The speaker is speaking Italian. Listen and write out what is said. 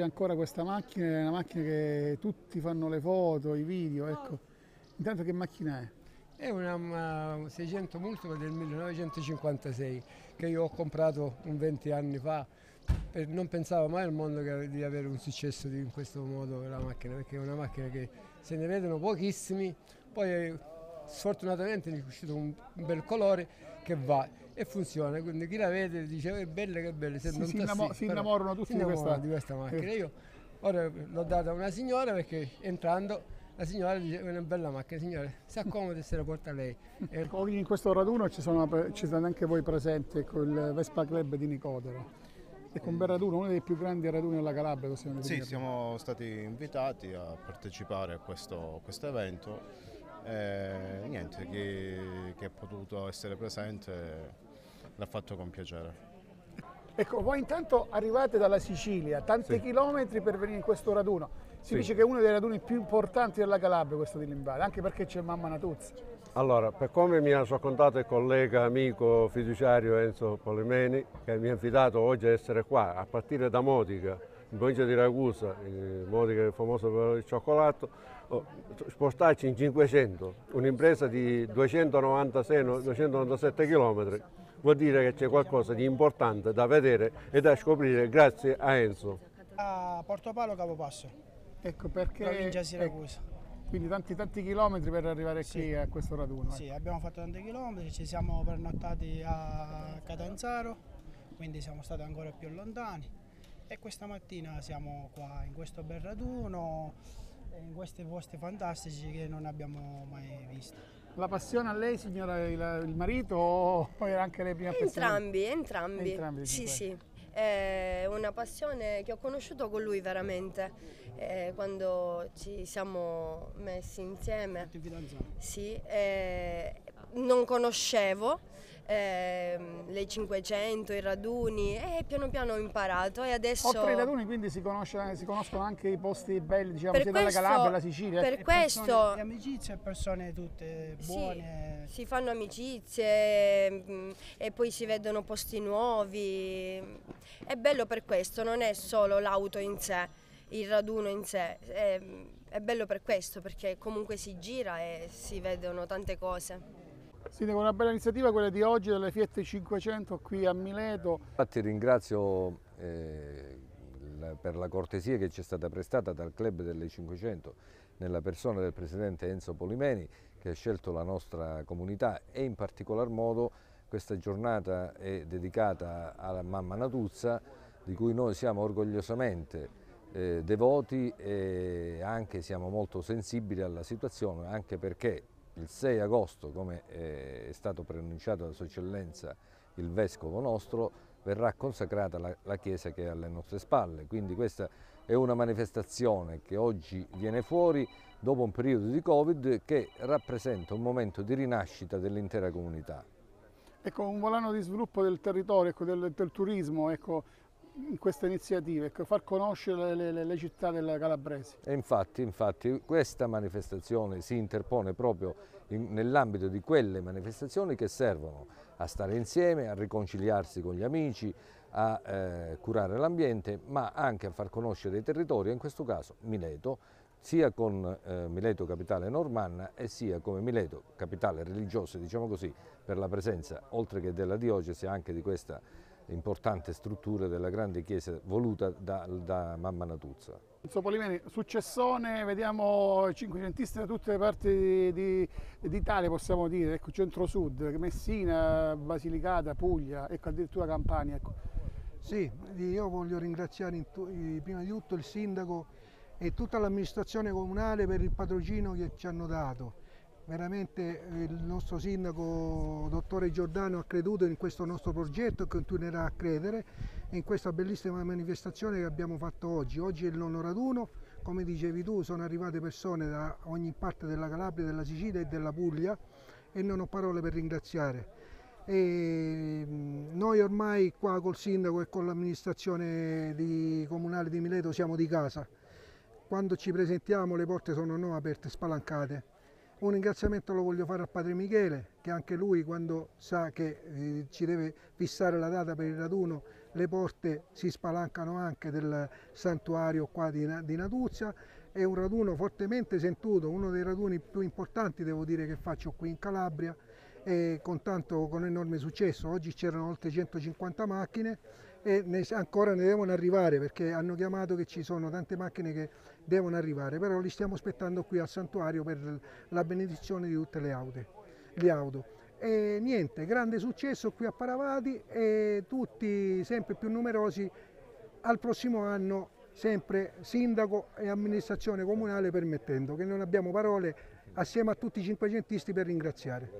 C'è ancora questa macchina, è una macchina che tutti fanno le foto, i video, ecco. Intanto che macchina è? È una uh, 600 Multiple del 1956 che io ho comprato un 20 anni fa. non pensavo mai al mondo di avere un successo in questo modo la macchina, perché è una macchina che se ne vedono pochissimi, poi sfortunatamente è uscito un, un bel colore che va e funziona, quindi chi la vede dice che bella che bella, sì, si, innamo si, innamorano tutti si innamorano di, questa. di questa macchina. Io ora l'ho data a una signora perché entrando la signora dice è una bella macchina, signore, si accomodi e se la porta lei. in questo raduno ci sono, ci sono anche voi presenti con il Vespa Club di Nicodero. Ecco, un bel raduno, uno dei più grandi raduni della Calabria possiamo dire. Sì, siamo stati invitati a partecipare a questo, questo evento e niente, chi, chi è potuto essere presente l'ha fatto con piacere. Ecco, voi intanto arrivate dalla Sicilia, tanti sì. chilometri per venire in questo raduno. Si sì. dice che è uno dei raduni più importanti della Calabria questo di Limbada, anche perché c'è mamma Natuzzi. Allora, per come mi ha raccontato il collega, amico, fiduciario Enzo Polimeni, che mi ha invitato oggi a essere qua, a partire da Modica, in provincia di Ragusa, Modica è famoso per il cioccolato, oh, spostarci in 500, un'impresa di 296-297 km, vuol dire che c'è qualcosa di importante da vedere e da scoprire grazie a Enzo. A Portopalo Capopasso. Ecco perché... Provincia Siracusa. quindi tanti tanti chilometri per arrivare sì. qui a questo raduno. Sì, abbiamo fatto tanti chilometri, ci siamo pernottati a Catanzaro, quindi siamo stati ancora più lontani e questa mattina siamo qua in questo bel raduno, in questi posti fantastici che non abbiamo mai visto. La passione a lei signora, il, il marito o era anche lei prima Entrambi, entrambi. entrambi sì, sì. È una passione che ho conosciuto con lui veramente eh, quando ci siamo messi insieme. Sì, eh, non conoscevo eh, le 500, i raduni e piano piano ho imparato e adesso... Oltre ai raduni quindi si, conosce, si conoscono anche i posti belli, diciamo, sia della Calabria, la Sicilia. Per e questo... Persone, amicizie e persone tutte buone. Sì, si fanno amicizie mm, e poi si vedono posti nuovi. È bello per questo, non è solo l'auto in sé il raduno in sé. È, è bello per questo, perché comunque si gira e si vedono tante cose. Sì, una bella iniziativa quella di oggi delle Fiat 500 qui a Mileto. Infatti ringrazio eh, per la cortesia che ci è stata prestata dal Club delle 500 nella persona del Presidente Enzo Polimeni che ha scelto la nostra comunità e in particolar modo questa giornata è dedicata alla mamma Natuzza di cui noi siamo orgogliosamente eh, devoti e anche siamo molto sensibili alla situazione, anche perché il 6 agosto, come eh, è stato preannunciato da Sua Eccellenza il Vescovo nostro, verrà consacrata la, la Chiesa che è alle nostre spalle. Quindi questa è una manifestazione che oggi viene fuori dopo un periodo di Covid che rappresenta un momento di rinascita dell'intera comunità. Ecco, un volano di sviluppo del territorio, ecco, del, del, turismo, ecco, in questa iniziativa, ecco, far conoscere le, le, le città del Calabrese. E infatti, infatti questa manifestazione si interpone proprio nell'ambito di quelle manifestazioni che servono a stare insieme, a riconciliarsi con gli amici, a eh, curare l'ambiente, ma anche a far conoscere i territori, in questo caso Mileto, sia con eh, Mileto capitale normanna e sia come Mileto capitale religiosa, diciamo così, per la presenza, oltre che della diocesi, anche di questa importante struttura della grande chiesa voluta da, da Mamma Natuzza. Enzo Polimeni, successone, vediamo cinquecentisti da tutte le parti d'Italia possiamo dire, ecco, centro-sud, Messina, Basilicata, Puglia, ecco, addirittura Campania. Ecco. Sì, io voglio ringraziare prima di tutto il sindaco e tutta l'amministrazione comunale per il patrocino che ci hanno dato veramente eh, il nostro sindaco, dottore Giordano, ha creduto in questo nostro progetto e continuerà a credere in questa bellissima manifestazione che abbiamo fatto oggi. Oggi è il nono raduno, come dicevi tu, sono arrivate persone da ogni parte della Calabria, della Sicilia e della Puglia e non ho parole per ringraziare. E mm, noi ormai qua col sindaco e con l'amministrazione comunale di Mileto siamo di casa. Quando ci presentiamo le porte sono non aperte, spalancate un ringraziamento lo voglio fare al padre Michele, che anche lui quando sa che eh, ci deve fissare la data per il raduno le porte si spalancano anche del santuario qua di, di Natuzia, è un raduno fortemente sentuto, uno dei raduni più importanti devo dire che faccio qui in Calabria e con tanto con enorme successo. Oggi c'erano oltre 150 macchine e ne, ancora ne devono arrivare perché hanno chiamato che ci sono tante macchine che devono arrivare, però li stiamo aspettando qui al santuario per la benedizione di tutte le auto. Le auto. E niente, grande successo qui a Paravati e tutti sempre più numerosi al prossimo anno sempre sindaco e amministrazione comunale permettendo che non abbiamo parole assieme a tutti i cinquecentisti per ringraziare.